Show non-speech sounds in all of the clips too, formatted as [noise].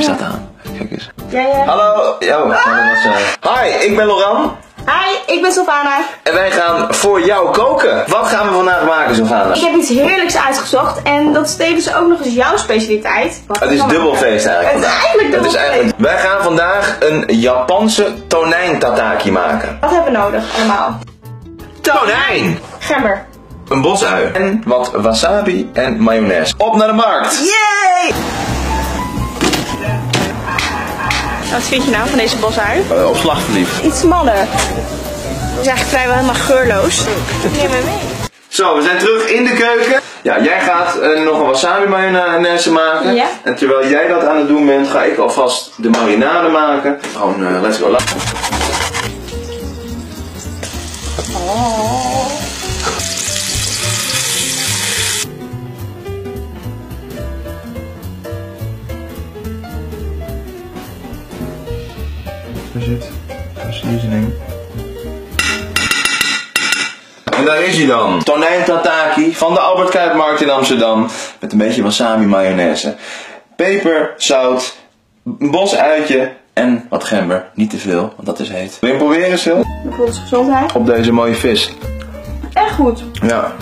Wie staat aan? Kijk eens. Ja, ja. Hallo. Ja, eh, Hi, ik ben Loran. Hi, ik ben Sylvana. En wij gaan voor jou koken. Wat gaan we vandaag maken, Sylvana? Ik heb iets heerlijks uitgezocht en dat is tevens ook nog eens jouw specialiteit. Wat Het is dan- dubbel feest eigenlijk Het is eigenlijk Het is dubbel eigenlijk... Wij gaan vandaag een Japanse tonijn-tataki maken. Wat hebben we nodig allemaal? Tonijn! Gember. Een bosui. En wat wasabi en mayonaise. Op naar de markt! Yay! Wat vind je nou van deze bosui? Uh, op slag verliefd. Iets smaller. Het is eigenlijk vrijwel helemaal geurloos. Neem me mee. Zo, we zijn terug in de keuken. Ja, jij gaat eh, nog een wasabi mayonaise maken. Ja. En terwijl jij dat aan het doen bent, ga ik alvast de marinade maken. Gewoon, eh, let's go. Daar zit de seasoning. En daar is hij dan. Tonijn tataki van de Albert Kuipmarkt in Amsterdam. Met een beetje wasabi mayonaise. Peper, zout, een bosuitje en wat gember. Niet te veel, want dat is heet. Wil je hem proberen, Sil? Voor onze gezondheid. Op deze mooie vis. Echt goed. Ja.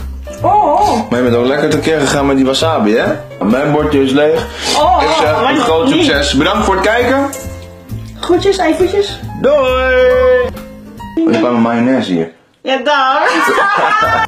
Oh, oh. Maar je bent ook lekker tekeer gegaan met die wasabi, hè? Mijn bordje is leeg. Oh, Ik zeg maar een groot niet. succes. Bedankt voor het kijken. Groetjes, eetvoetjes. Doei! Oh, je kwam een mayonaise hier. Ja, daar. [laughs]